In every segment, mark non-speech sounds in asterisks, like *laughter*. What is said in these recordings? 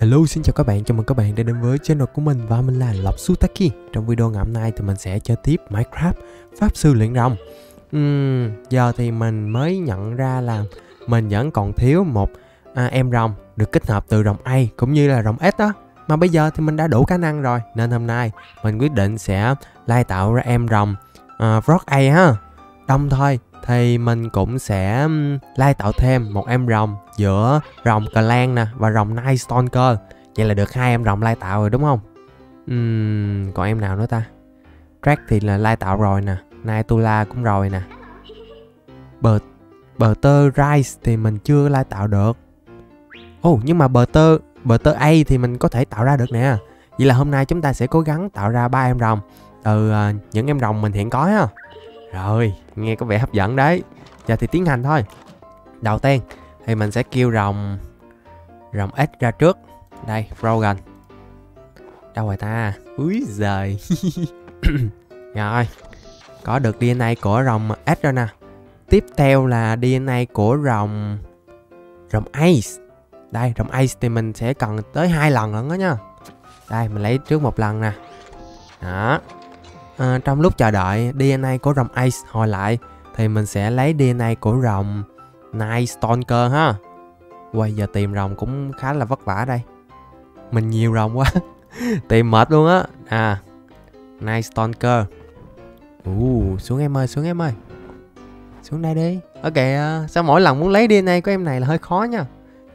Hello, xin chào các bạn, chào mừng các bạn đã đến với channel của mình và mình là Lộc Sutaki Trong video ngày hôm nay thì mình sẽ chơi tiếp Minecraft Pháp Sư Luyện Rồng. Uhm, Giờ thì mình mới nhận ra là mình vẫn còn thiếu một à, em rồng được kết hợp từ rồng A cũng như là rồng S đó Mà bây giờ thì mình đã đủ khả năng rồi Nên hôm nay mình quyết định sẽ lai tạo ra em rồng uh, Frog A ha. Đồng thời thì mình cũng sẽ lai tạo thêm một em rồng giữa rồng clan nè và rồng night stalker. Vậy là được hai em rồng lai tạo rồi đúng không? Uhm, còn em nào nữa ta? Track thì là lai tạo rồi nè Naitula cũng rồi nè. Bờ bờ tơ rice thì mình chưa lai tạo được. Ồ oh, nhưng mà bờ tơ bờ tơ a thì mình có thể tạo ra được nè. Vậy là hôm nay chúng ta sẽ cố gắng tạo ra ba em rồng. Từ uh, những em rồng mình hiện có ha rồi, nghe có vẻ hấp dẫn đấy. Giờ thì tiến hành thôi. Đầu tiên thì mình sẽ kêu rồng Rồng S ra trước. Đây, Frogan. Đâu rồi ta? Úi giời. *laughs* Rồi Có được DNA của rồng S rồi nè. Tiếp theo là DNA của rồng Rồng Ace Đây, rồng Ace thì mình sẽ cần tới hai lần nữa đó nha. Đây, mình lấy trước một lần nè. Đó à, trong lúc chờ đợi DNA của rồng Ace hồi lại thì mình sẽ lấy DNA của rồng Night Stalker ha. Quay giờ tìm rồng cũng khá là vất vả đây. Mình nhiều rồng quá. *laughs* Tìm mệt luôn á. À Night Stalker. Uh, xuống em ơi xuống em ơi. Xuống đây đi. Ok ờ, sao mỗi lần muốn lấy DNA của em này là hơi khó nha.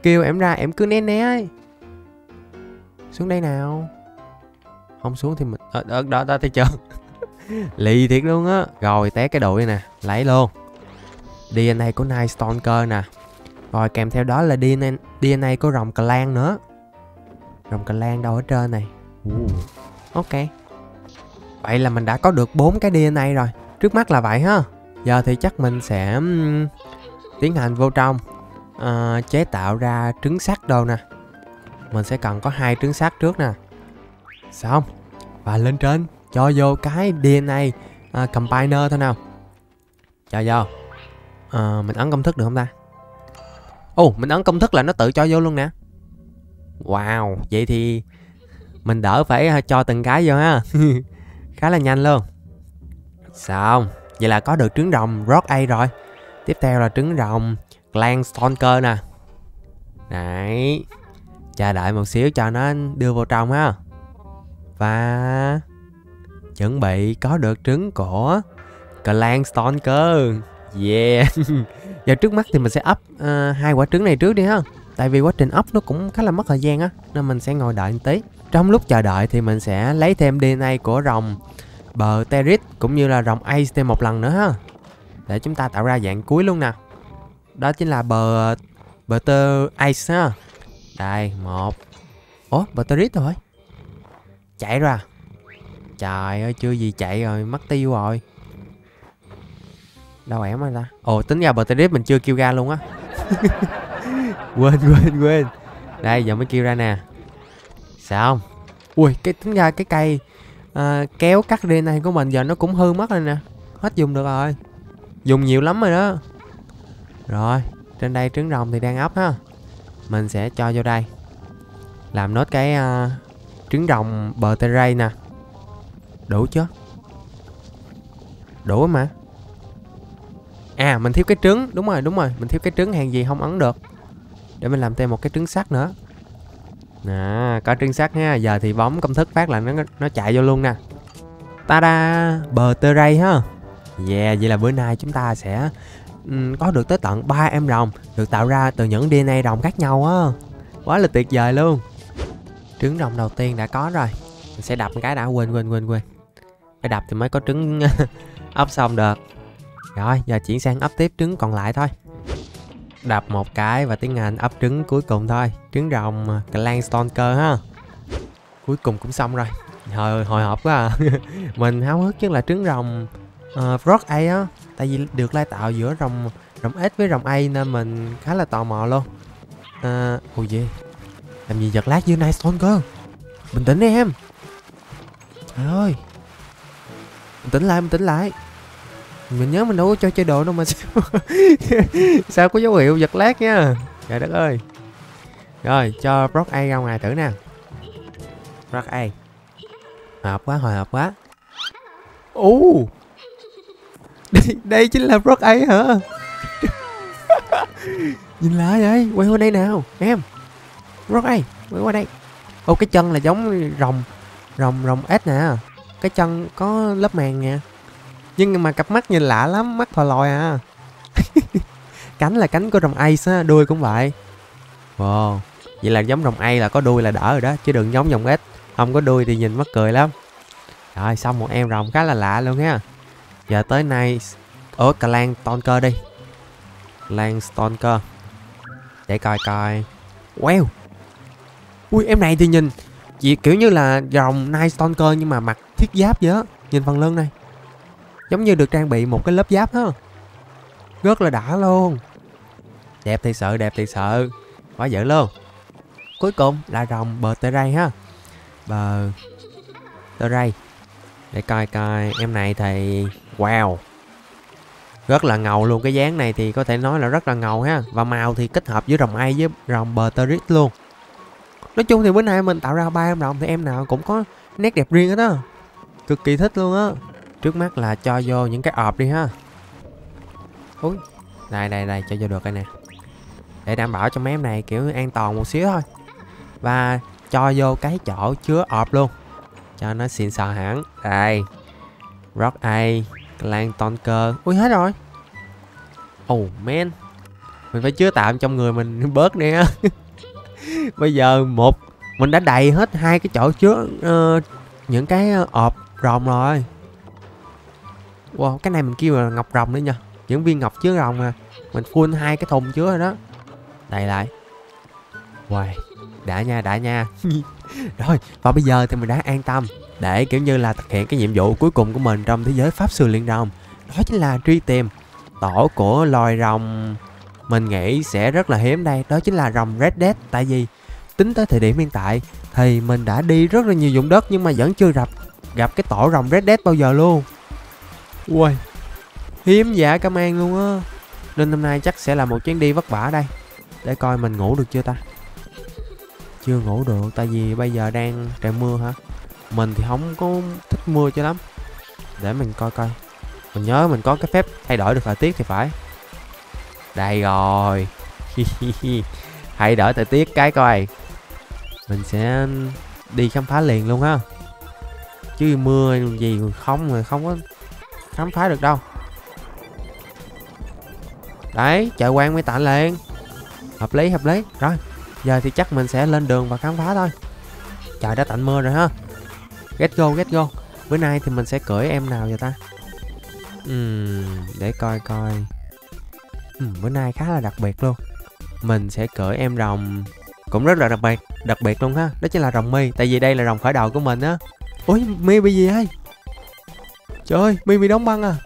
Kêu em ra em cứ né né ấy. Xuống đây nào. Không xuống thì mình ở, ở đó đó thấy chưa? Lì thiệt luôn á. Rồi té cái đuôi nè. Lấy luôn. DNA của Night Stalker nè. Rồi kèm theo đó là DNA, DNA của rồng clan nữa. Rồng clan đâu ở trên này? Ok. Vậy là mình đã có được bốn cái DNA rồi. Trước mắt là vậy ha. Giờ thì chắc mình sẽ tiến hành vô trong. Uh, chế tạo ra trứng sắt đâu nè. Mình sẽ cần có hai trứng sắt trước nè. Xong và lên trên cho vô cái DNA uh, à, combiner thôi nào. Cho vô. Uh, mình ấn công thức được không ta? Ồ oh, mình ấn công thức là nó tự cho vô luôn nè. Wow vậy thì mình đỡ phải à, cho từng cái vô ha. *laughs* Khá là nhanh luôn. Xong vậy là có được trứng rồng rock A rồi. Tiếp theo là trứng rồng clan stalker nè. Đấy. Chờ đợi một xíu cho nó đưa vào trong ha. Và chuẩn bị có được trứng của Clan cơ. Yeah. *laughs* Giờ trước mắt thì mình sẽ up uh, hai quả trứng này trước đi ha. Tại vì quá trình up nó cũng khá là mất thời gian á Nên mình sẽ ngồi đợi một tí. Trong lúc chờ đợi thì mình sẽ lấy thêm DNA của rồng bờ Terit cũng như là rồng Ace thêm một lần nữa ha. Để chúng ta tạo ra dạng cuối luôn nè. Đó chính là bờ bờ tơ Ace ha. Đây, một. Ủa, bờ Terit rồi. Chạy ra. Trời ơi chưa gì chạy rồi mất tiêu rồi. Đâu ẻm rồi ta? Ồ tính ra bờ clip mình chưa kêu ra luôn á. *laughs* Quên quên quên. Đây giờ mới kêu ra nè. Sao không? Ui cái tính ra cái cây à, Kéo cắt đi này của mình giờ nó cũng hư mất rồi nè. Hết dùng được rồi. Dùng nhiều lắm rồi đó. Rồi trên đây trứng rồng thì đang ấp ha. Mình sẽ cho vô đây. Làm nốt cái uh, trứng rồng bờ terray nè. Đủ chưa Đủ mà. À mình thiếu cái trứng. Đúng rồi đúng rồi. Mình thiếu cái trứng hàng gì không ấn được. Để mình làm thêm một cái trứng sắt nữa. Nè có trứng sắt ha. Giờ thì bấm công thức phát là nó nó chạy vô luôn nè. Ta-da! Bờ tơ ray ha. Yeah vậy là bữa nay chúng ta sẽ um, Có được tới tận 3 em rồng Được tạo ra từ những DNA rồng khác nhau á. Quá là tuyệt vời luôn. Trứng rồng đầu tiên đã có rồi. Mình sẽ đập một cái đã quên quên quên quên phải đập thì mới có trứng *laughs* ấp xong được. Rồi giờ chuyển sang ấp tiếp trứng còn lại thôi. Đập một cái và tiến hành ấp trứng cuối cùng thôi. Trứng rồng à, clan stalker ha. Cuối cùng cũng xong rồi. Hồi hồi hộp quá à. *laughs* Mình háo hức nhất là trứng rồng à, uh, frog a á. Tại vì được lai tạo giữa rồng rồng s với rồng a nên mình khá là tò mò luôn. À, uh, ôi gì làm gì giật lát dưới này stalker bình tĩnh đi em. Trời ơi mình tỉnh lại mình tỉnh lại. Mình nhớ mình đâu có cho chơi đồ đâu mà sao *laughs* sao có dấu hiệu giật lát nha. Trời đất ơi. Rồi cho Brock A ra ngoài thử nè. Brock A. Hợp quá hồi hợp quá. Ú đây, *laughs* đây chính là Brock A hả? *laughs* Nhìn lại vậy quay qua đây nào em. Brock A quay qua đây. Ô cái chân là giống rồng rồng rồng s nè cái chân có lớp màng nè. Nhưng mà cặp mắt nhìn lạ lắm, mắt thò lòi à. *laughs* Cánh là cánh của rồng ace á, đuôi cũng vậy. Wow, vậy là giống rồng ai là có đuôi là đỡ rồi đó, chứ đừng giống rồng ếch không có đuôi thì nhìn mắc cười lắm. Rồi xong một em rồng khá là lạ luôn ha. Giờ tới nay ở clan tonker đi. Clan tonker để coi coi. Wow. Ui, em này thì nhìn, chỉ kiểu như là rồng night stonker nhưng mà mặt thiết giáp vậy á nhìn phần lưng này. Giống như được trang bị một cái lớp giáp ha. Rất là đã luôn. Đẹp thì sợ đẹp thì sợ quá dữ luôn. Cuối cùng là rồng bờ tê ray ha. Bờ tê ray để coi coi, em này thì, wow. Rất là ngầu luôn, cái dáng này thì có thể nói là rất là ngầu ha. Và màu thì kết hợp với rồng ai với rồng bờ tê luôn. Nói chung thì bữa nay mình tạo ra ba em rồng thì em nào cũng có nét đẹp riêng hết á cực kỳ thích luôn á. Trước mắt là cho vô những cái ọp đi ha. Ui đây đây đây cho vô được đây nè. Để đảm bảo cho mấy em này kiểu an toàn một xíu thôi. Và cho vô cái chỗ chứa ọp luôn. Cho nó xịn sò hẳn. Đây rock a clan tonker. Ui hết rồi. Oh man. Mình phải chứa tạm trong người mình *laughs* bớt nè. *laughs* Bây giờ một mình đã đầy hết hai cái chỗ chứa uh, những cái ờ, ọp rồng rồi. Wow, cái này mình kêu là ngọc rồng nữa nha những viên ngọc chứa rồng à. Mình full hai cái thùng chứa rồi đó. Đầy lại. Wow đã nha đã nha. *laughs* Rồi, và bây giờ thì mình đã an tâm để kiểu như là thực hiện cái nhiệm vụ cuối cùng của mình trong thế giới pháp sư liên rồng. Đó chính là truy tìm tổ của loài rồng. Mình nghĩ sẽ rất là hiếm đây. Đó chính là rồng red dead tại vì tính tới thời điểm hiện tại thì mình đã đi rất là nhiều vùng đất nhưng mà vẫn chưa gặp gặp cái tổ rồng red dead bao giờ luôn. Ui hiếm dạ cảm an luôn á. Nên hôm nay chắc sẽ là một chuyến đi vất vả đây, để coi mình ngủ được chưa ta? Chưa ngủ được, tại vì bây giờ đang trời mưa hả? Mình thì không có thích mưa cho lắm. Để mình coi coi. Mình nhớ mình có cái phép thay đổi được thời tiết thì phải. Đây rồi. *laughs* Thay đổi thời tiết cái coi. Mình sẽ đi khám phá liền luôn ha chứ mưa gì không mà không có khám phá được đâu. Đấy chợ quan mới tạnh liền hợp lý hợp lý. Rồi giờ thì chắc mình sẽ lên đường và khám phá thôi. Trời đã tạnh mưa rồi ha. Get go get go. Bữa nay thì mình sẽ cưỡi em nào vậy ta? Uhm, để coi coi. Uhm, bữa nay khá là đặc biệt luôn. Mình sẽ cưỡi em rồng cũng rất là đặc biệt đặc biệt luôn ha. Đó chính là rồng mi tại vì đây là rồng khởi đầu của mình á ôi mi bị gì ai trời ơi mi bị đóng băng à?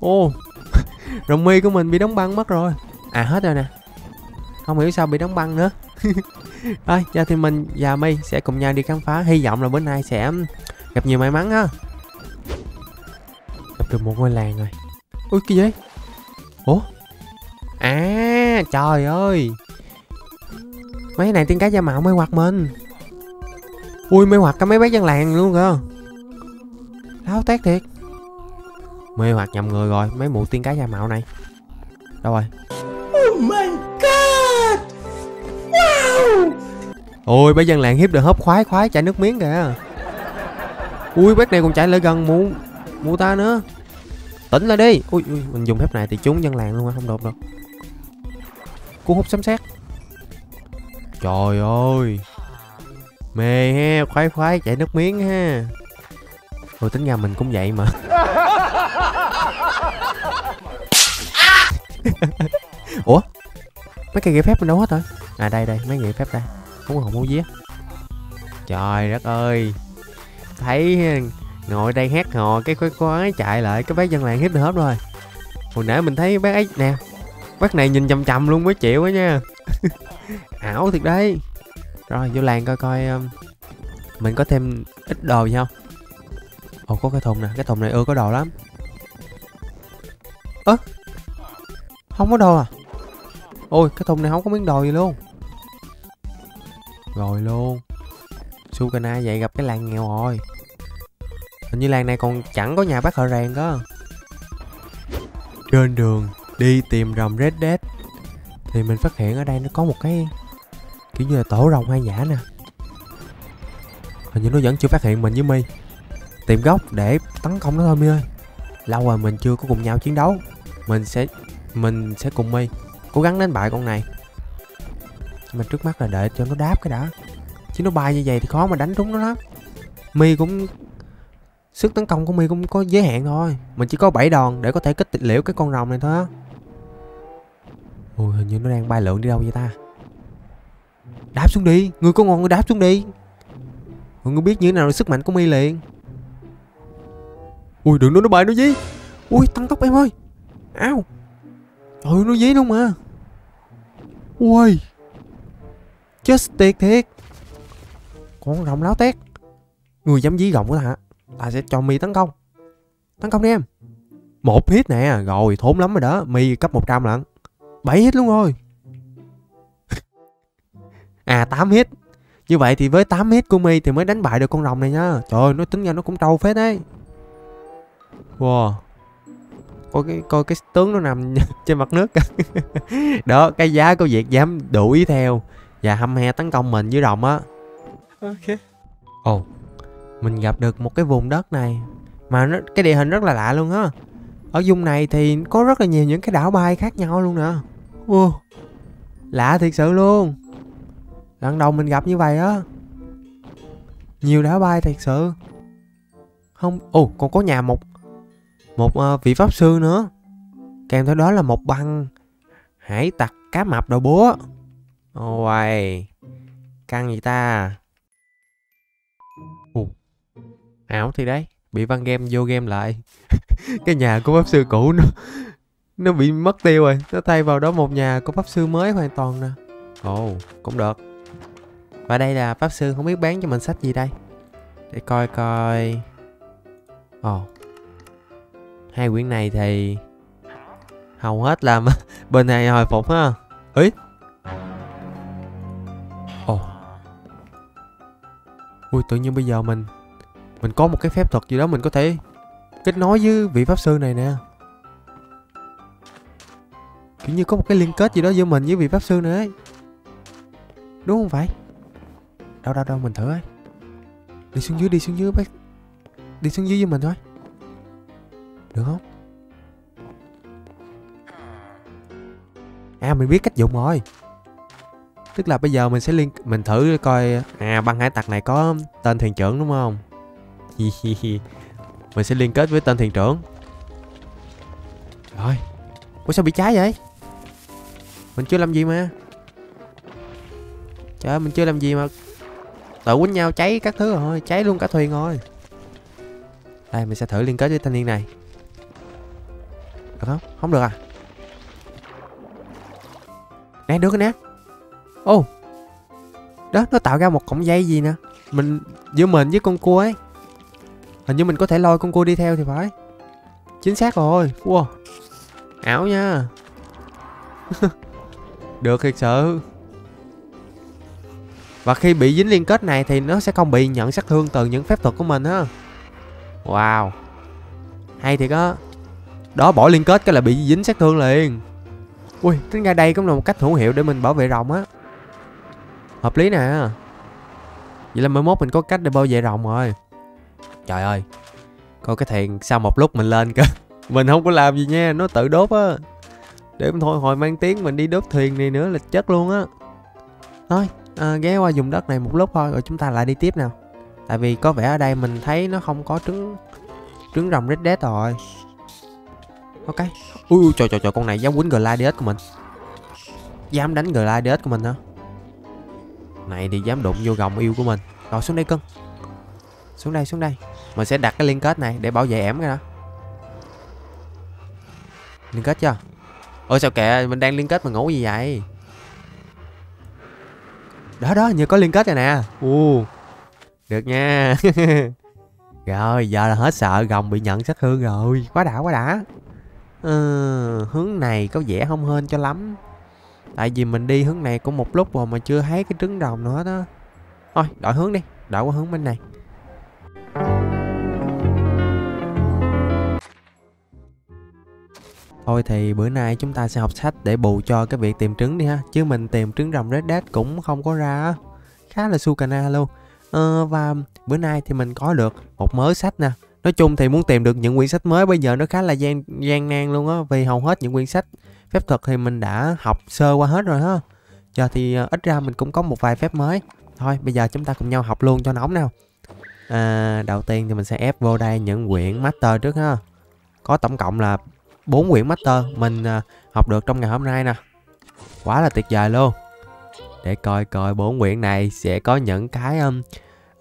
Ô *laughs* rồng mi của mình bị đóng băng mất rồi. À hết rồi nè. Không hiểu sao bị đóng băng nữa. *laughs* Thôi, giờ thì mình và mi sẽ cùng nhau đi khám phá. Hy vọng là bữa nay sẽ gặp nhiều may mắn ha. Gặp được một ngôi làng rồi. Ui cái gì ủa? À trời ơi. Mấy này tiên cá da mạo mới hoạt mình ui mê hoặc cả mấy bác dân làng luôn cơ. Tháo tét thiệt. Mê hoặc nhầm người rồi mấy mụ tiên cá da mạo này. Đâu rồi? Oh my god! Wow! Ôi bác dân làng hiếp được hớp khoái khoái chảy nước miếng kìa. Ui bác này còn chạy lại gần mụ mụ ta nữa. Tỉnh lại đi. Ui, ui mình dùng phép này thì trúng dân làng luôn á không được. Đâu cú hút sấm sét. Trời ơi mê ha khoái khoái chạy nước miếng ha. Ôi, tính nhà mình cũng vậy mà. *laughs* Ủa? Mấy cây nghệ phép mình đâu hết rồi? À đây đây, mấy nghệ phép đây. Không có hồn máu vía Trời đất ơi. Thấy ngồi đây hát hò, cái khoái khoái chạy lại, cái bác dân làng hiếp hết rồi. Hồi nãy mình thấy bác ấy, nè, bác này nhìn chầm chầm luôn mới chịu á nha. *laughs* Ảo thiệt đấy rồi vô làng coi coi um, mình có thêm ít đồ gì không? Ồ có cái thùng nè cái thùng này ưa có đồ lắm. Ơ không có đồ à? Ôi cái thùng này không có miếng đồ gì luôn. Rồi luôn. Sukana vậy gặp cái làng nghèo rồi. Hình như làng này còn chẳng có nhà bác họ rèn cơ. Trên đường đi tìm rồng Red Dead Thì mình phát hiện ở đây nó có một cái Kiểu như là tổ rồng hoang dã nè. Hình như nó vẫn chưa phát hiện mình với mi Tìm góc để tấn công nó thôi mi ơi. Lâu rồi mình chưa có cùng nhau chiến đấu. Mình sẽ Mình sẽ cùng mi Cố gắng đánh bại con này. Nhưng mà trước mắt là đợi cho nó đáp cái đã. Chứ nó bay như vậy thì khó mà đánh trúng nó lắm. Mi cũng, Sức tấn công của Mi cũng có giới hạn thôi. Mình chỉ có 7 đòn để có thể kích liễu cái con rồng này thôi á. Ui, hình như nó đang bay lượn đi đâu vậy ta? Đáp xuống đi Người có ngon người đáp xuống đi. Mọi người biết như thế nào là sức mạnh của Mi liền. Ui đừng nói nó bay nó dí. Ui tăng tốc em ơi. Ao Trời ơi, nó dí luôn mà. Ui. Chết tiệt thiệt. Con rồng láo tét. Người dám dí rồng của ta hả? Ta sẽ cho mi tấn công. Tấn công đi em. Một hit nè Rồi thốn lắm rồi đó. Mi cấp 100 lận. 7 hit luôn rồi. À 8 hit Như vậy thì với 8 hit của Mi Thì mới đánh bại được con rồng này nha. Trời ơi nó tính ra nó cũng trâu phết đấy. Wow. Coi cái, coi cái tướng nó nằm *laughs* trên mặt nước. *laughs* Đó cái giá của việc dám đuổi theo Và hâm he tấn công mình với rồng á. Ok. Ồ oh, Mình gặp được một cái vùng đất này Mà nó, cái địa hình rất là lạ luôn á. Ở vùng này thì có rất là nhiều những cái đảo bay khác nhau luôn nè. Wow. Lạ thiệt sự luôn Lần đầu mình gặp như vậy á. Nhiều đá bay thật sự. Không Ồ oh, còn có nhà một Một uh, vị pháp sư nữa. Kèm theo đó là một băng Hải tặc cá mập đầu búa. Ôi Căng gì ta. Ồ Ảo thì đấy Bị văn game vô game lại. *laughs* Cái nhà của pháp sư cũ nó Nó bị mất tiêu rồi Nó thay vào đó một nhà của pháp sư mới hoàn toàn nè. Ồ cũng được. Và đây là pháp sư không biết bán cho mình sách gì đây? Để coi coi. Ồ. Hai quyển này thì Hầu hết là *laughs* bên này hồi phục ha. Ý. Ồ. Ui, tự nhiên bây giờ mình Mình có một cái phép thuật gì đó mình có thể Kết nối với vị pháp sư này nè. Kiểu như có một cái liên kết gì đó giữa mình với vị pháp sư này ấy. Đúng không phải? Đâu đâu đâu mình thử ấy. Đi xuống dưới, đi xuống dưới bác. Đi xuống dưới với mình thôi. Được không? À mình biết cách dùng rồi. Tức là bây giờ mình sẽ liên, Mình thử coi À băng hải tặc này có tên thuyền trưởng đúng không? Mình sẽ liên kết với tên thuyền trưởng. Rồi Ủa sao bị cháy vậy? Mình chưa làm gì mà. Trời ơi, mình chưa làm gì mà Tự quýnh nhau cháy các thứ rồi, Cháy luôn cả thuyền rồi. Đây, mình sẽ thử liên kết với thanh niên này. Được không? Không được à? Nè được rồi nè Ô. Oh. Đó, nó tạo ra một cổng dây gì nè? Mình, giữa mình với con cua ấy. Hình như mình có thể lôi con cua đi theo thì phải. Chính xác rồi. Wow. Ảo nha. *laughs* Được thiệt sự. Và khi bị dính liên kết này Thì nó sẽ không bị nhận sát thương từ những phép thuật của mình ha Wow. Hay thiệt á. Đó, bỏ liên kết cái là bị dính sát thương liền. Ui, tính ra đây cũng là một cách hữu hiệu để mình bảo vệ rồng á. Hợp lý nè. Vậy là mới mốt mình có cách để bảo vệ rồng rồi. Trời ơi. Coi cái thuyền sau một lúc mình lên cơ *laughs* Mình không có làm gì nha, Nó tự đốt á. Để thôi, hồi mang tiếng mình đi đốt thuyền này nữa là chết luôn á. Thôi à, ghé qua vùng đất này một lúc thôi Rồi chúng ta lại đi tiếp nào. Tại vì có vẻ ở đây mình thấy nó không có trứng Trứng rồng Red Dead rồi. Ok. Ui, trời trời trời con này dám quýnh Gladius của mình. Dám đánh Gladius của mình hả? Này thì dám đụng vô gồng yêu của mình. Rồi xuống đây cưng. Xuống đây xuống đây. Mình sẽ đặt cái liên kết này để bảo vệ ẻm cái đó. Liên kết chưa? Ôi sao kệ mình đang liên kết mà ngủ gì vậy? Đó đó như có liên kết rồi nè. U Được nha. *laughs* Rồi giờ là hết sợ gồng bị nhận sát thương rồi. Quá đã quá đã. Ừ, Hướng này có vẻ không hên cho lắm. Tại vì mình đi hướng này cũng một lúc rồi mà chưa thấy cái trứng rồng nữa đó. Thôi đổi hướng đi. Đổi qua hướng bên này Thôi thì bữa nay chúng ta sẽ học sách để bù cho cái việc tìm trứng đi ha. Chứ mình tìm trứng rồng Red Dead cũng không có ra Khá là su cana luôn. Ờ, Và bữa nay thì mình có được một mớ sách nè. Nói chung thì muốn tìm được những quyển sách mới bây giờ nó khá là gian, gian nan luôn á. Vì hầu hết những quyển sách phép thuật thì mình đã học sơ qua hết rồi ha. Giờ thì ờ, ít ra mình cũng có một vài phép mới. Thôi bây giờ chúng ta cùng nhau học luôn cho nóng nào. À, Đầu tiên thì mình sẽ ép vô đây những quyển master trước ha. Có tổng cộng là bốn quyển master mình à, học được trong ngày hôm nay nè. Quá là tuyệt vời luôn. Để coi coi bốn quyển này sẽ có những cái um,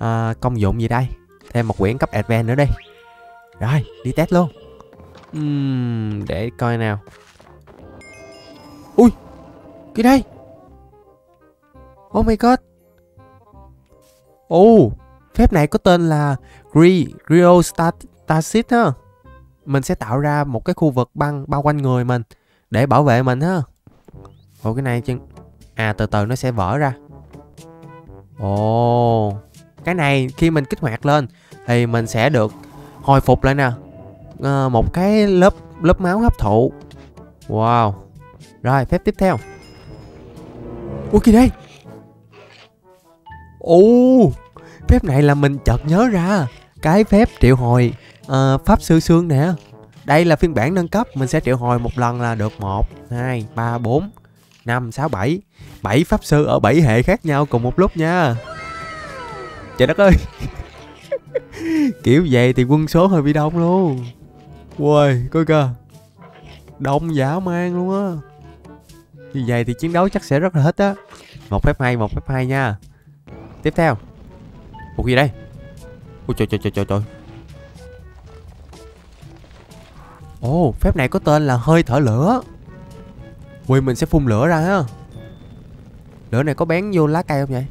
uh, công dụng gì đây. Thêm một quyển cấp advent nữa đi. Rồi đi test luôn. Uhm, để coi nào. Ui cái đây oh my god. Ồ oh, phép này có tên là Gri Griostasis ha mình sẽ tạo ra một cái khu vực băng bao quanh người mình để bảo vệ mình ha. Ồ cái này chân à từ từ nó sẽ vỡ ra. Ồ. Cái này khi mình kích hoạt lên thì mình sẽ được hồi phục lại nè. À, một cái lớp lớp máu hấp thụ. Wow. Rồi phép tiếp theo. Ủa kìa đây. Ồ. Phép này là mình chợt nhớ ra. Cái phép triệu hồi uh, pháp sư xương nè. Đây là phiên bản nâng cấp mình sẽ triệu hồi một lần là được một hai ba bốn năm sáu bảy. Bảy pháp sư ở bảy hệ khác nhau cùng một lúc nha. Trời đất ơi. *laughs* Kiểu vậy thì quân số hơi bị đông luôn. Ui coi kìa. Đông dã man luôn á. Như vậy thì chiến đấu chắc sẽ rất là hết á. Một phép hai một phép hai nha. Tiếp theo. Một gì đây? Ôi trời trời trời trời trời. Ồ, oh, phép này có tên là hơi thở lửa. Quỳ mình sẽ phun lửa ra ha. Lửa này có bén vô lá cây không vậy?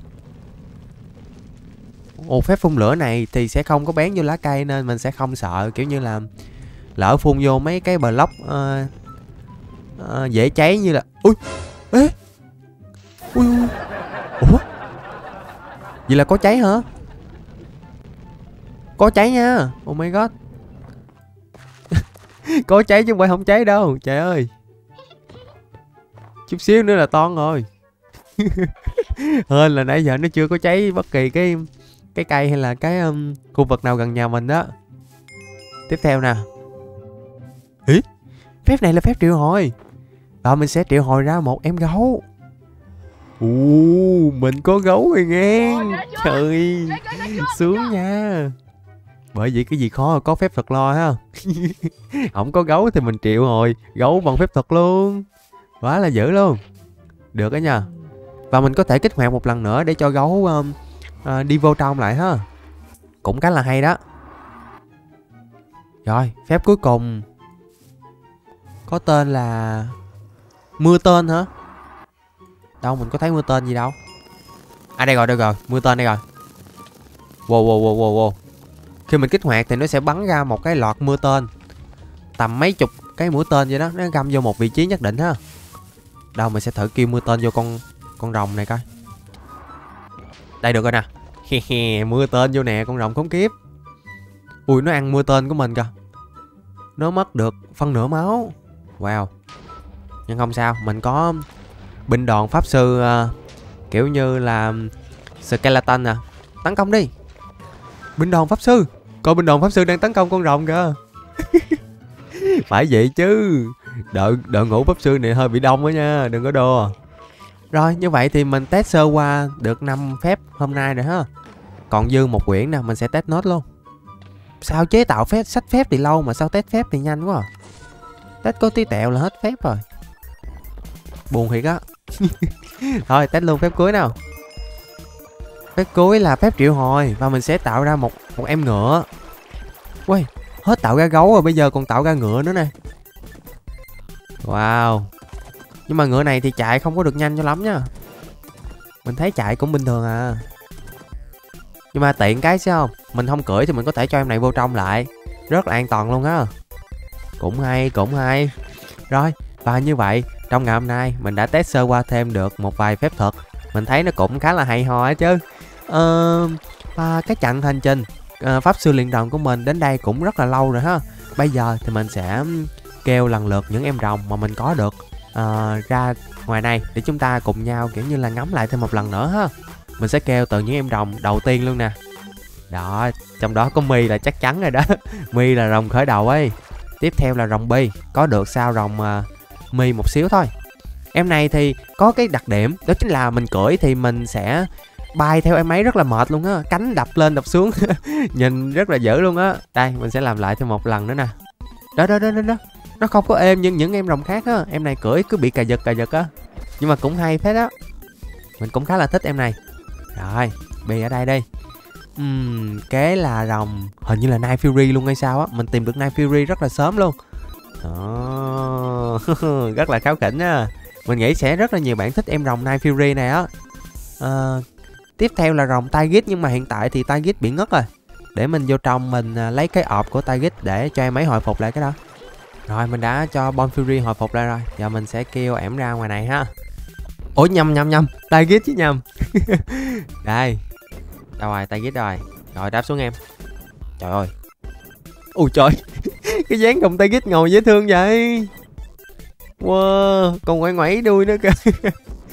Ồ, oh, phép phun lửa này thì sẽ không có bén vô lá cây nên mình sẽ không sợ. Kiểu như là lỡ phun vô mấy cái block uh, ờ, uh, ờ, dễ cháy như là Ui, ê! Ui, ui. Ủa? Vậy là có cháy hả? Có cháy nha. Oh my god có cháy chứ không phải không cháy đâu trời ơi. Chút xíu nữa là toan rồi. *laughs* Hơn là nãy giờ nó chưa có cháy bất kỳ cái cái cây hay là cái um, khu vực nào gần nhà mình đó tiếp theo nè. Ý? Phép này là phép triệu hồi. Và mình sẽ triệu hồi ra một em gấu. Ù mình có gấu rồi nghe. Trời sướng nha bởi vì cái gì khó có phép thuật lo ha. *laughs* Không có gấu thì mình triệu rồi gấu bằng phép thuật luôn. Quá là dữ luôn. Được đó nha. Và mình có thể kích hoạt một lần nữa để cho gấu um, uh, đi vô trong lại ha. Cũng khá là hay đó. Rồi phép cuối cùng. Có tên là mưa tên hả? Đâu mình có thấy mưa tên gì đâu. À đây rồi đây rồi. Mưa tên đây rồi. Wow wow wow wow wow khi mình kích hoạt thì nó sẽ bắn ra một cái lọt mưa tên. Tầm mấy chục cái mũi tên vậy đó nó găm vô một vị trí nhất định ha. Đâu mình sẽ thử kêu mưa tên vô con con rồng này coi. Đây được rồi nè. Mưa tên vô nè con rồng khốn kiếp. Ui nó ăn mưa tên của mình kìa. Nó mất được phân nửa máu. Wow. Nhưng không sao mình có binh đoàn pháp sư uh, kiểu như là skeleton à tấn công đi. Binh đoàn pháp sư. Coi binh đoàn pháp sư đang tấn công con rồng kìa. *laughs* Phải vậy chứ. Đội, đội ngũ pháp sư này hơi bị đông đó nha Đừng có đùa. Rồi như vậy thì mình test sơ qua được 5 phép hôm nay rồi ha. Còn dư một quyển nè mình sẽ test nốt luôn. Sao chế tạo phép sách phép thì lâu mà sao test phép thì nhanh quá à. Test có tí tẹo là hết phép rồi. Buồn thiệt á. *laughs* Thôi test luôn phép cuối nào Phép cuối là phép triệu hồi Và mình sẽ tạo ra một một em ngựa. Ui Hết tạo ra gấu rồi, bây giờ còn tạo ra ngựa nữa nè. Wow. Nhưng mà ngựa này thì chạy không có được nhanh cho lắm nha. Mình thấy chạy cũng bình thường à. Nhưng mà tiện cái sao? Không Mình không cưỡi thì mình có thể cho em này vô trong lại. Rất là an toàn luôn á. Cũng hay cũng hay. Rồi, và như vậy, trong ngày hôm nay, mình đã test sơ qua thêm được một vài phép thuật. Mình thấy nó cũng khá là hay ho á chứ uh, à, cái chặng hành trình uh, pháp sư luyện rồng của mình đến đây cũng rất là lâu rồi ha. Bây giờ thì mình sẽ kêu lần lượt những em rồng mà mình có được uh, ra ngoài này để chúng ta cùng nhau kiểu như là ngắm lại thêm một lần nữa ha. Mình sẽ kêu từ những em rồng đầu tiên luôn nè. Đó trong đó có mi là chắc chắn rồi đó. *laughs* Mi là rồng khởi đầu ấy. Tiếp theo là rồng bi có được sao rồng uh, mi một xíu thôi. Em này thì có cái đặc điểm đó chính là mình cưỡi thì mình sẽ bay theo em ấy rất là mệt luôn á cánh đập lên đập xuống. *laughs* Nhìn rất là dữ luôn á. Đây mình sẽ làm lại thêm một lần nữa nè. Đó đó đó đó đó. Nó không có êm như những em rồng khác á em này cưỡi cứ bị cà giật cà giật á. Nhưng mà cũng hay phết á. Mình cũng khá là thích em này. Rồi bì ở đây đi. Uhm, kế là rồng. Hình như là Night Fury luôn hay sao á. Mình tìm được Night Fury rất là sớm luôn. Đó. *laughs* Rất là kháo khỉnh á. Mình nghĩ sẽ rất là nhiều bạn thích em rồng Night Fury này á. À, tiếp theo là rồng Tygit, nhưng mà hiện tại thì Tygit bị ngất rồi. Để mình vô trong mình à, lấy cái ọp của Tygit để cho em ấy hồi phục lại cái đó. Rồi, mình đã cho Bon Fury hồi phục lại rồi. Giờ mình sẽ kêu ẻm ra ngoài này ha. Ủa, nhầm nhầm nhầm. Tygit chứ nhầm. *laughs* Đây. Đâu rồi, Tygit rồi. Rồi, đáp xuống em. Trời ơi. Ui trời. *laughs* Cái dáng cầm tay ngồi dễ thương vậy. Wow, còn ngoại ngoảy đuôi nữa kìa.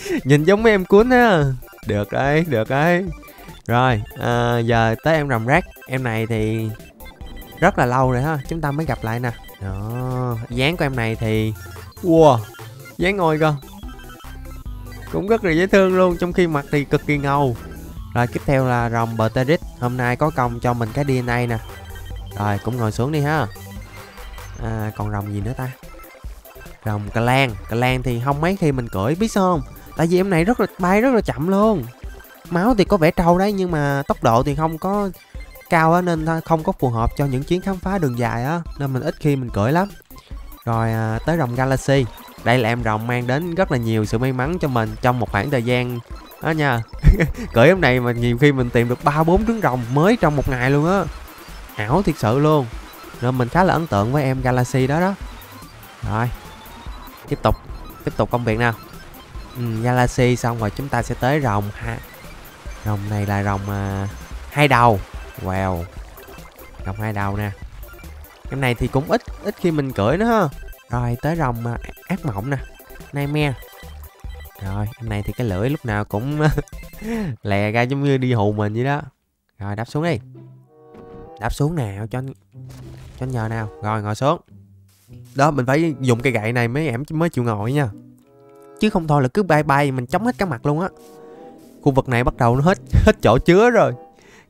*laughs* Nhìn giống mấy em cuốn á được đấy được đấy. Rồi à, giờ tới em rồng rác. Em này thì rất là lâu rồi ha chúng ta mới gặp lại nè. Đó dáng của em này thì wow dáng ngồi cơ. Cũng rất là dễ thương luôn trong khi mặt thì cực kỳ ngầu. Rồi tiếp theo là rồng Berterit hôm nay có công cho mình cái DNA nè. Rồi cũng ngồi xuống đi ha. À, còn rồng gì nữa ta? Rồng cà lan cà lan thì không mấy khi mình cưỡi biết sao không? Tại vì em này rất là bay rất là chậm luôn. Máu thì có vẻ trâu đấy nhưng mà tốc độ thì không có cao á nên không có phù hợp cho những chuyến khám phá đường dài á nên mình ít khi mình cưỡi lắm. Rồi à, tới rồng galaxy. Đây là em rồng mang đến rất là nhiều sự may mắn cho mình trong một khoảng thời gian đó nha. *laughs* Cưỡi em này mà nhiều khi mình tìm được ba bốn trứng rồng mới trong một ngày luôn á. Ảo thiệt sự luôn. Nên mình khá là ấn tượng với em Galaxy đó đó. Rồi tiếp tục tiếp tục công việc nào? Ừ, Galaxy xong rồi chúng ta sẽ tới rồng ha. Rồng này là rồng à, hai đầu. Wow rồng hai đầu nè. Em này thì cũng ít ít khi mình cưỡi nó ha. Rồi tới rồng à, ác mộng nè. Nightmare. Rồi em này thì cái lưỡi lúc nào cũng *laughs* lè ra giống như đi hù mình vậy đó. Rồi đáp xuống đi. Đáp xuống nào cho cho nhờ nào. Rồi ngồi xuống. Đó mình phải dùng cây gậy này mới em mới chịu ngồi nha chứ không thôi là cứ bay bay mình chống hết cả mặt luôn á. Khu vực này bắt đầu nó hết *laughs* hết chỗ chứa rồi.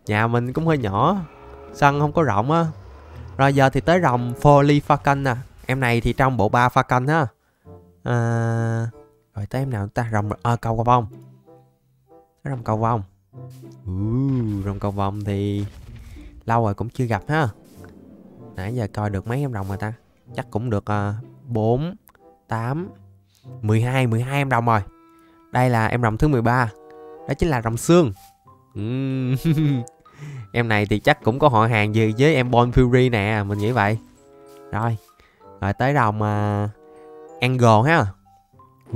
Nhà mình cũng hơi nhỏ sân không có rộng á. Rồi giờ thì tới rồng Foley Falcon nè. Em này thì trong bộ ba Falcon ha à, rồi tới em nào ta? Rồng à, cầu cầu vong rồng cầu vong uh, rồng cầu vong thì lâu rồi cũng chưa gặp ha. Nãy giờ coi được mấy em rồng rồi ta? Chắc cũng được uh, tám 8 12 12 em đồng rồi. Đây là em rồng thứ 13 đó chính là rồng xương. *laughs* Em này thì chắc cũng có họ hàng gì với em Bon Fury nè mình nghĩ vậy. Rồi rồi tới rồng uh, à, Angle ha.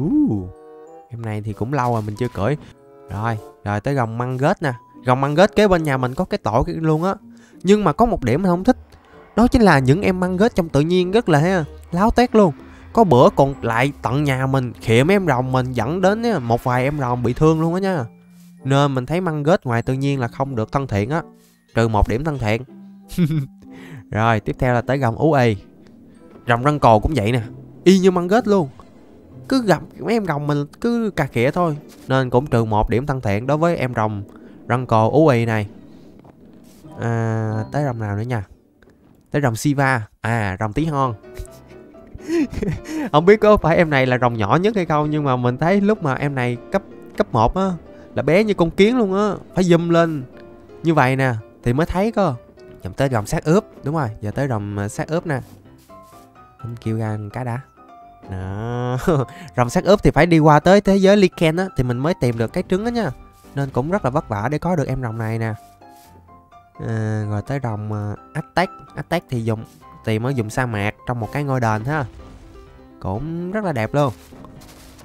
Uh, em này thì cũng lâu rồi mình chưa cưỡi. Rồi rồi tới rồng măng gết nè. Rồng măng gết kế bên nhà mình có cái tổ luôn á nhưng mà có một điểm mình không thích đó chính là những em măng ghét trong tự nhiên rất là ha, láo tét luôn có bữa còn lại tận nhà mình khiệm em rồng mình dẫn đến một vài em rồng bị thương luôn á nha. Nên mình thấy măng ghét ngoài tự nhiên là không được thân thiện á trừ một điểm thân thiện. *laughs* Rồi tiếp theo là tới rồng ú y rồng răng cồ cũng vậy nè y như măng ghét luôn. Cứ gặp mấy em rồng mình cứ cà khịa thôi nên cũng trừ một điểm thân thiện đối với em rồng răng cồ ú y này. À, tới rồng nào nữa nha? Tới rồng Siva. À rồng tí hon. *laughs* không biết có phải em này là rồng nhỏ nhất hay không nhưng mà mình thấy lúc mà em này cấp cấp 1 á là bé như con kiến luôn á phải zoom lên. Như vậy nè thì mới thấy cơ. Nhầm tới rồng sát ướp đúng rồi giờ tới rồng à, sát ướp nè. Anh kêu ra cái đã. Đó *laughs* rồng sát ướp thì phải đi qua tới thế giới Lycan á thì mình mới tìm được cái trứng á nha. Nên cũng rất là vất vả để có được em rồng này nè. À, rồi tới rồng uh, Aztec. Aztec thì dùng tìm ở vùng sa mạc trong một cái ngôi đền ha. Cũng rất là đẹp luôn.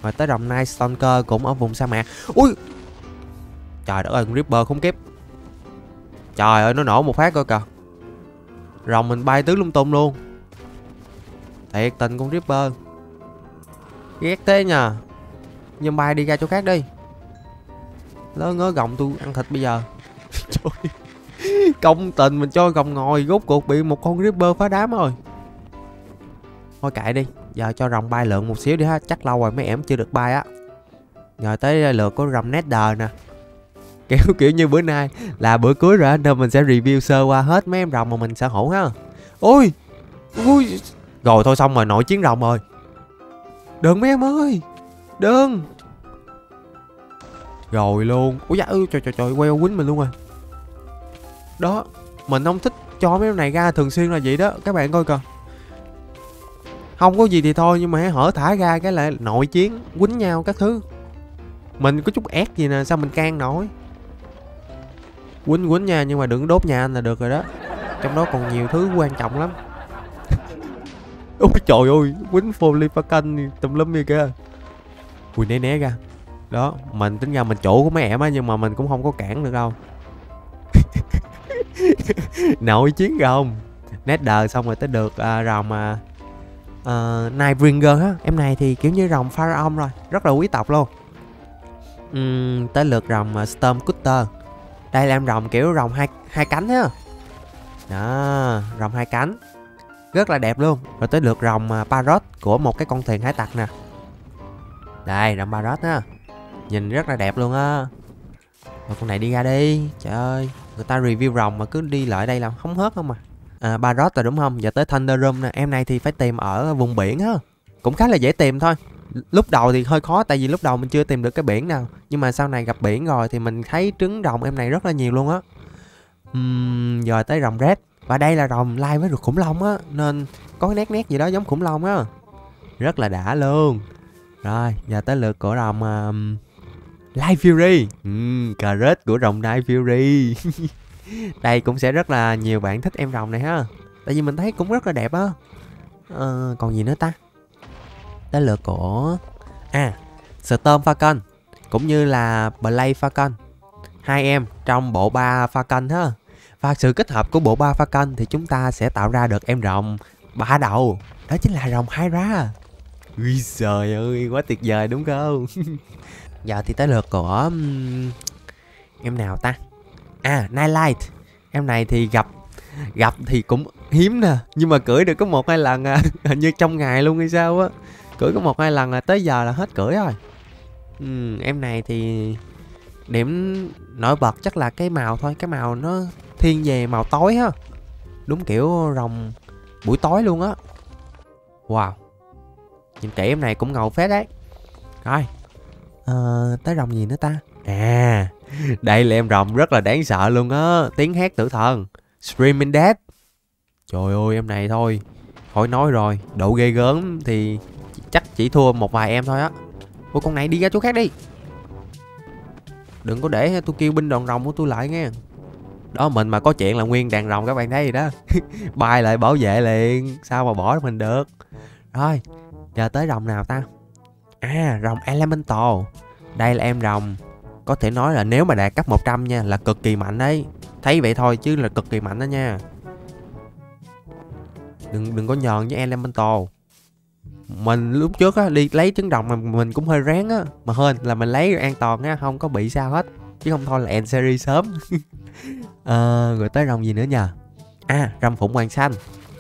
Rồi tới rồng Night Stalker cũng ở vùng sa mạc. Ui! Trời đất ơi, con ripper khốn kiếp trời ơi, nó nổ một phát coi kìa. Rồng mình bay tứ lung tung luôn. Thiệt tình con ripper ghét thế nhờ. Nhưng bay đi ra chỗ khác đi. Lớn ngớ gồng tôi ăn thịt bây giờ. *laughs* Trời công tình mình cho gồng ngồi, rốt cuộc bị một con ripper phá đám rồi. Thôi kệ đi, giờ cho rồng bay lượn một xíu đi ha, chắc lâu rồi mấy em chưa được bay á. Rồi tới lượt của rồng nether nè. *laughs* Kiểu kiểu như bữa nay là bữa cuối rồi nên mình sẽ review sơ qua hết mấy em rồng mà mình sở hữu ha. Ôi, ui, rồi thôi xong rồi nội chiến rồng rồi. Đừng mấy em ơi, đừng. Rồi luôn. Ủa dạ ư trời trời trời queo quýnh mình luôn rồi đó, mình không thích cho mấy này ra thường xuyên là vậy đó. Các bạn coi kìa. Không có gì thì thôi, nhưng mà hãy hở thả ra cái lại nội chiến, quýnh nhau các thứ. Mình có chút ép gì nè, sao mình can nổi? Quýnh quýnh nha, nhưng mà đừng đốt nhà anh là được rồi đó. Trong đó còn nhiều thứ quan trọng lắm. *laughs* Ôi trời ơi, quýnh canh tùm lum như kia ui, né né ra. Đó, mình tính ra mình chủ của mấy em á, nhưng mà mình cũng không có cản được đâu. *laughs* *laughs* nội chiến rồng Nether xong rồi tới được uh, rồng uh, uh, Nightbringer á. Em này thì kiểu như rồng pharaoh rồi rất là quý tộc luôn. Uhm, tới lượt rồng uh, Storm Cutter đây là em rồng kiểu rồng hai hai cánh á. Đó rồng hai cánh. Rất là đẹp luôn. Rồi tới lượt rồng uh, Parrot của một cái con thuyền hải tặc nè. Đây rồng Parrot á. Nhìn rất là đẹp luôn á. Rồi con này đi ra đi trời ơi người ta review rồng mà cứ đi lại đây là không hết không mà à, à Barot rồi đúng không? Giờ tới Thunder Room nè. Em này thì phải tìm ở vùng biển á. Cũng khá là dễ tìm thôi. Lúc đầu thì hơi khó tại vì lúc đầu mình chưa tìm được cái biển nào. Nhưng mà sau này gặp biển rồi thì mình thấy trứng rồng em này rất là nhiều luôn á. Uhm, giờ tới rồng red. Và đây là rồng lai với ruột khủng long á. Nên có nét nét gì đó giống khủng long á. Rất là đã luôn. Rồi giờ tới lượt của rồng uh, Light Fury. Uhm, cà rết của rồng Night Fury. *laughs* Đây cũng sẽ rất là nhiều bạn thích em rồng này ha. Tại vì mình thấy cũng rất là đẹp á. À, còn gì nữa ta? Tới lượt của à Storm Falcon cũng như là Blade Falcon. Hai em trong bộ ba Falcon ha. Và sự kết hợp của bộ ba Falcon thì chúng ta sẽ tạo ra được em rồng ba đầu. Đó chính là rồng Hydra. Ui trời ơi quá tuyệt vời đúng không? *laughs* giờ thì tới lượt của em nào ta? À Nightlight em này thì gặp gặp thì cũng hiếm nè. Nhưng mà cưỡi được có một hai lần à *laughs* hình như trong ngày luôn hay sao á. Cưỡi có một hai lần là tới giờ là hết cưỡi rồi. Ừ, em này thì điểm nổi bật chắc là cái màu thôi. Cái màu nó thiên về màu tối ha. Đúng kiểu rồng buổi tối luôn á. Wow. Nhìn kỹ em này cũng ngầu phết đấy. Rồi Ờ, tới rồng gì nữa ta? À đây là em rồng rất là đáng sợ luôn á. Tiếng hét tử thần. Screaming dead trời ơi em này thôi. Khỏi nói rồi. Độ ghê gớm thì chắc chỉ thua một vài em thôi á. Ôi con này đi ra chỗ khác đi. Đừng có để tôi kêu binh đoàn rồng của tôi lại nghe. Đó mình mà có chuyện là nguyên đàn rồng các bạn thấy gì đó. *laughs* Bay lại bảo vệ liền. Sao mà bỏ mình được? Rồi giờ tới rồng nào ta? À rồng elemental. Đây là em rồng. Có thể nói là nếu mà đạt cấp 100 nha là cực kỳ mạnh đấy. Thấy vậy thôi chứ là cực kỳ mạnh đó nha. Đừng đừng có nhờn với elemental. Mình lúc trước á đi lấy trứng đồng mà mình cũng hơi ráng á. Mà hên là mình lấy an toàn á không có bị sao hết. Chứ không thôi là end series sớm. À, *laughs* rồi tới rồng gì nữa nhờ? À rồng phụng hoàng xanh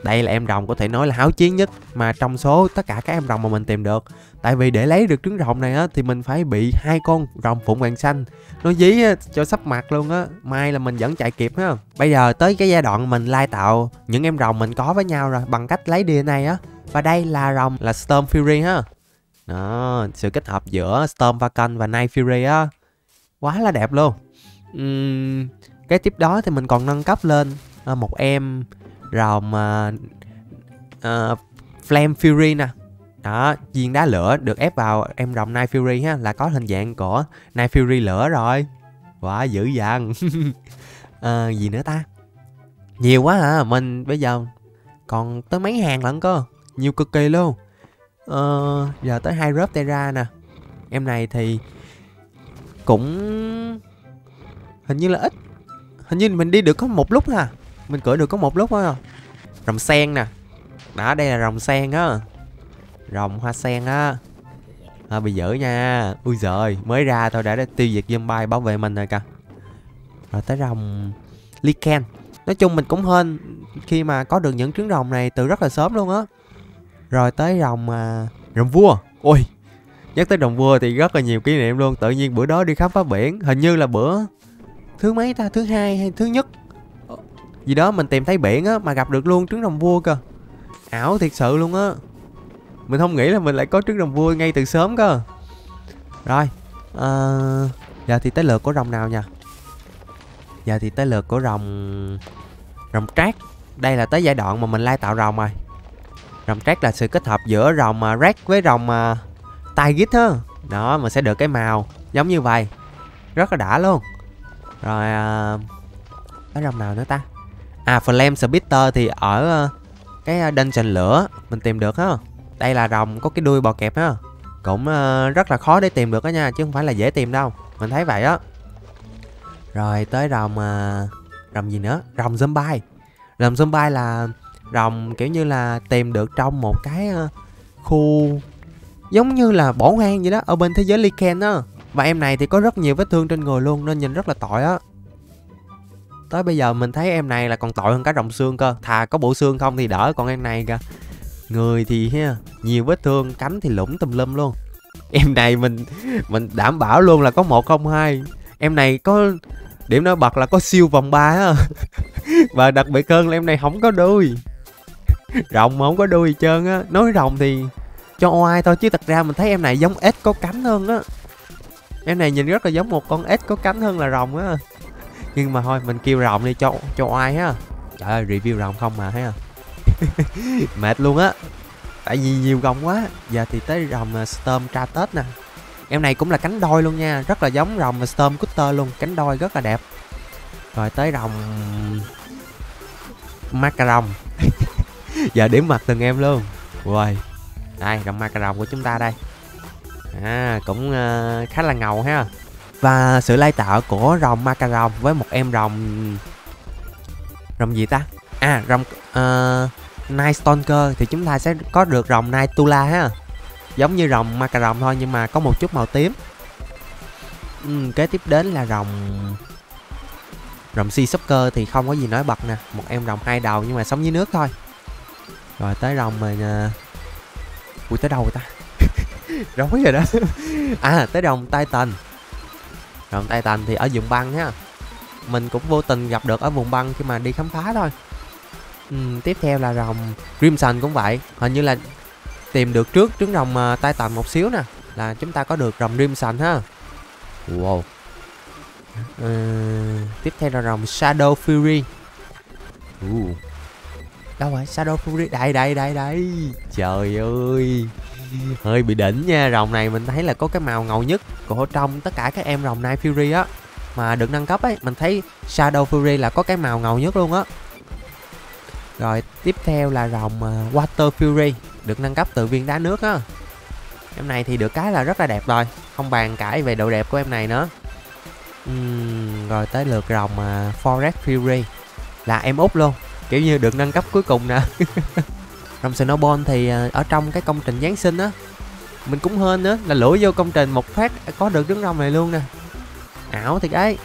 đây là em rồng có thể nói là háo chiến nhất mà trong số tất cả các em rồng mà mình tìm được tại vì để lấy được trứng rồng này á thì mình phải bị hai con rồng phụng hoàng xanh nó dí cho sắp mặt luôn á mai là mình vẫn chạy kịp ha. Bây giờ tới cái giai đoạn mình lai tạo những em rồng mình có với nhau rồi bằng cách lấy DNA á. Và đây là rồng là Storm Fury ha. Đó sự kết hợp giữa Storm Falcon và Night Fury á. Quá là đẹp luôn. Uhm, cái tiếp đó thì mình còn nâng cấp lên à, một em rồng uh, uh, Flame Fury nè đó viên đá lửa được ép vào em rồng Night Fury ha là có hình dạng của Night Fury lửa rồi. Quá dữ dằn. À, *laughs* gì nữa ta? Nhiều quá hả mình bây giờ còn tới mấy hàng lận cơ. Nhiều cực kỳ luôn. Ờ, giờ tới hai rớp Terra nè. Em này thì cũng hình như là ít. Hình như mình đi được có một lúc ha. Mình cưỡi được có một lúc thôi à. rồng sen nè. Đó đây là rồng sen á rồng hoa sen á. À, bị dở nha. Ui giời mới ra thôi đã, đã tiêu diệt zombie bảo vệ mình rồi kìa. Rồi tới rồng lichen nói chung mình cũng hên khi mà có được những trứng rồng này từ rất là sớm luôn á. Rồi tới rồng à, rồng vua. Ôi nhắc tới rồng vua thì rất là nhiều kỷ niệm luôn. Tự nhiên bữa đó đi khám phá biển hình như là bữa thứ mấy ta? Thứ hai hay thứ nhất? Ờ, gì đó mình tìm thấy biển á mà gặp được luôn trứng rồng vua cơ ảo thiệt sự luôn á mình không nghĩ là mình lại có trứng rồng vua ngay từ sớm cơ. Rồi à, giờ thì tới lượt của rồng nào nha giờ thì tới lượt của rồng rồng trác. Đây là tới giai đoạn mà mình lai tạo rồng rồi. Rồng trác là sự kết hợp giữa rồng mà rác với rồng mà tai gít ha. Đó mình sẽ được cái màu giống như vậy. Rất là đã luôn. Rồi à, ở rồng nào nữa ta? À flame spitter thì ở cái dungeon lửa mình tìm được ha đây là rồng có cái đuôi bò kẹp á. Cũng uh, rất là khó để tìm được đó nha chứ không phải là dễ tìm đâu. Mình thấy vậy á. Rồi tới rồng uh, rồng gì nữa? Rồng zombie. Rồng zombie là rồng kiểu như là tìm được trong một cái uh, khu giống như là bỏ hoang vậy đó ở bên thế giới Lycan á. Và em này thì có rất nhiều vết thương trên người luôn nên nhìn rất là tội á. Tới bây giờ mình thấy em này là còn tội hơn cả rồng xương cơ. Thà có bộ xương không thì đỡ còn em này kìa người thì ha, nhiều vết thương, cánh thì lủng tùm lum luôn. Em này mình mình đảm bảo luôn là có một không hai. Em này có, điểm nổi bật là có siêu vòng ba á. *laughs* Và đặc biệt hơn là em này không có đuôi. Rồng mà không có đuôi gì trơn á. Nói rồng thì cho oai thôi, chứ thật ra mình thấy em này giống ếch có cánh hơn á. Em này nhìn rất là giống một con ếch có cánh hơn là rồng á. Nhưng mà thôi, mình kêu rồng đi cho cho oai ha. Trời ơi, review rồng không mà thấy à *laughs* mệt luôn á. Tại vì nhiều rồng quá. Giờ thì tới rồng à, storm tra tết nè. Em này cũng là cánh đôi luôn nha. Rất là giống rồng à, storm cutter luôn. Cánh đôi rất là đẹp. Rồi tới rồng à, macaron. *laughs* Giờ điểm mặt từng em luôn. Rồi đây rồng macaron của chúng ta đây. À cũng uh, khá là ngầu ha. Và sự lai tạo của rồng macaron với một em rồng rồng gì ta? À rồng uh, Night Stalker thì chúng ta sẽ có được rồng Night Tula ha. Giống như rồng macaron thôi nhưng mà có một chút màu tím. Ừ, kế tiếp đến là rồng rồng Sea Sucker thì không có gì nói bật nè. Một em rồng hai đầu nhưng mà sống dưới nước thôi. Rồi tới rồng mà ờ, ui tới đâu rồi ta? *laughs* Rối rồi đó. À tới rồng Titan. Rồng Titan thì ở vùng băng ha. Mình cũng vô tình gặp được ở vùng băng khi mà đi khám phá thôi ừ, tiếp theo là rồng Crimson cũng vậy. Hình như là tìm được trước trứng rồng uh, Titan một xíu nè là chúng ta có được rồng Crimson ha. Wow. Uh, tiếp theo là rồng Shadow Fury. Uh. đâu rồi? Shadow Fury? Đây đây đây đây. Trời ơi. Hơi bị đỉnh nha. Rồng này mình thấy là có cái màu ngầu nhất của trong tất cả các em rồng Night Fury á. Mà được nâng cấp ấy mình thấy Shadow Fury là có cái màu ngầu nhất luôn á rồi tiếp theo là rồng ờ, Water Fury được nâng cấp từ viên đá nước á. Em này thì được cái là rất là đẹp rồi không bàn cãi về độ đẹp của em này nữa. Uhm, rồi tới lượt rồng uh, ờ, Forest Fury là em út luôn kiểu như được nâng cấp cuối cùng nè. *laughs* Rồng Snowball thì uh, ở trong cái công trình Giáng sinh á mình cũng hên nữa là lũi vô công trình một phát à, có được trứng rồng này luôn nè. Ảo thiệt ấy.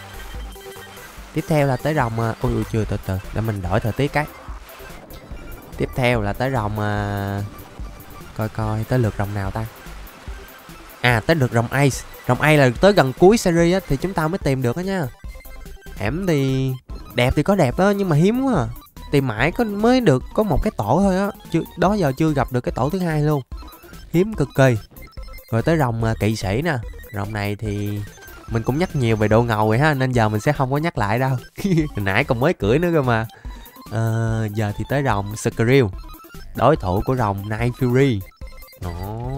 Tiếp theo là tới rồng uh, ui, ui chưa từ từ để mình đổi thời tiết cái tiếp theo là tới rồng à, coi coi tới lượt rồng nào ta? À tới lượt rồng ice rồng ice là tới gần cuối series á thì chúng ta mới tìm được đó nha. Hẻm thì đẹp thì có đẹp đó nhưng mà hiếm quá à. Tìm mãi có mới được có một cái tổ thôi á. Chưa đó giờ chưa gặp được cái tổ thứ hai luôn. Hiếm cực kỳ. Rồi tới rồng uh, kỵ sĩ nè. Rồng này thì mình cũng nhắc nhiều về độ ngầu rồi ha nên giờ mình sẽ không có nhắc lại đâu. *laughs* Nãy còn mới cưỡi nữa cơ mà à, giờ thì tới rồng Skrill đối thủ của rồng Night Fury. Ồ,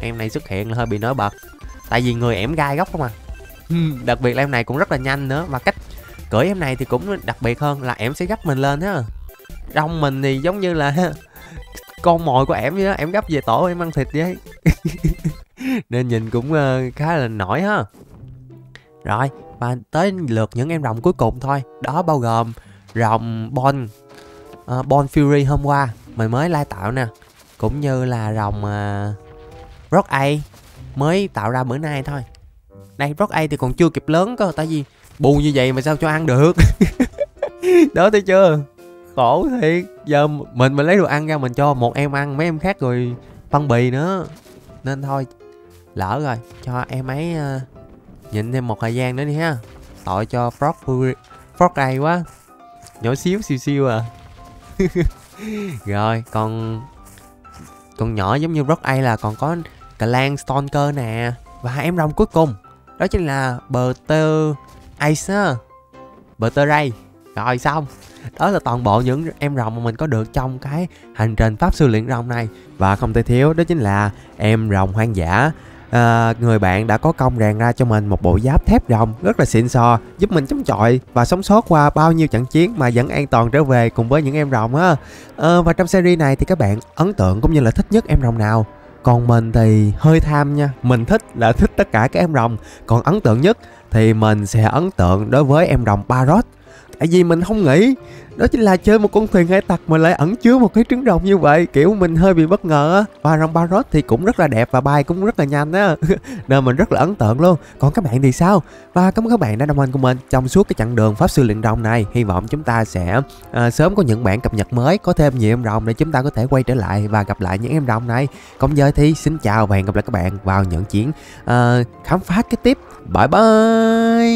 em này xuất hiện là hơi bị nổi bật. Tại vì người ẻm gai góc không à. Đặc biệt là em này cũng rất là nhanh nữa và cách cưỡi em này thì cũng đặc biệt hơn là em sẽ gấp mình lên á. Rồng mình thì giống như là *laughs* con mồi của em vậy đó em gấp về tổ em ăn thịt vậy. *laughs* Nên nhìn cũng uh, khá là nổi ha. Rồi và tới lượt những em rồng cuối cùng thôi. Đó bao gồm rồng Bon uh, Bon Fury hôm qua mình mới lai tạo nè. Cũng như là rồng uh, Rock A mới tạo ra bữa nay thôi. Đây Rock A thì còn chưa kịp lớn cơ tại vì bù như vậy mà sao cho ăn được? *laughs* Đó thấy chưa? Khổ thiệt. Giờ mình mình lấy đồ ăn ra mình cho một em ăn mấy em khác rồi phân bì nữa. Nên thôi lỡ rồi cho em ấy uh, nhịn thêm một thời gian nữa đi ha. Tội cho frog fury frog A quá nhỏ xíu, siêu siêu à. *laughs* Rồi còn còn nhỏ giống như rock A là còn có clan Stalker nè. Và em rồng cuối cùng, đó chính là bờ tơ Acer bờ tơ Ray. Rồi, xong. Đó là toàn bộ những em rồng mà mình có được trong cái hành trình pháp sư luyện rồng này. Và không thể thiếu, đó chính là em rồng hoang dã à, người bạn đã có công rèn ra cho mình một bộ giáp thép rồng rất là xịn sò giúp mình chống chọi và sống sót qua bao nhiêu trận chiến mà vẫn an toàn trở về cùng với những em rồng á. À, và trong series này thì các bạn ấn tượng cũng như là thích nhất em rồng nào? Còn mình thì hơi tham nha mình thích là thích tất cả các em rồng còn ấn tượng nhất thì mình sẽ ấn tượng đối với em rồng Barot tại vì mình không nghĩ đó chính là chơi một con thuyền hải tặc mà lại ẩn chứa một cái trứng rồng như vậy. Kiểu mình hơi bị bất ngờ á. Và rồng Barot thì cũng rất là đẹp và bay cũng rất là nhanh á. *laughs* Nên mình rất là ấn tượng luôn. Còn các bạn thì sao? Và cảm ơn các bạn đã đồng hành cùng mình trong suốt cái chặng đường pháp sư luyện rồng này. Hy vọng chúng ta sẽ uh, sớm có những bản cập nhật mới có thêm nhiều em rồng để chúng ta có thể quay trở lại và gặp lại những em rồng này. Còn giờ thì xin chào và hẹn gặp lại các bạn vào những chuyến uh, khám phá cái tiếp. Bye bye!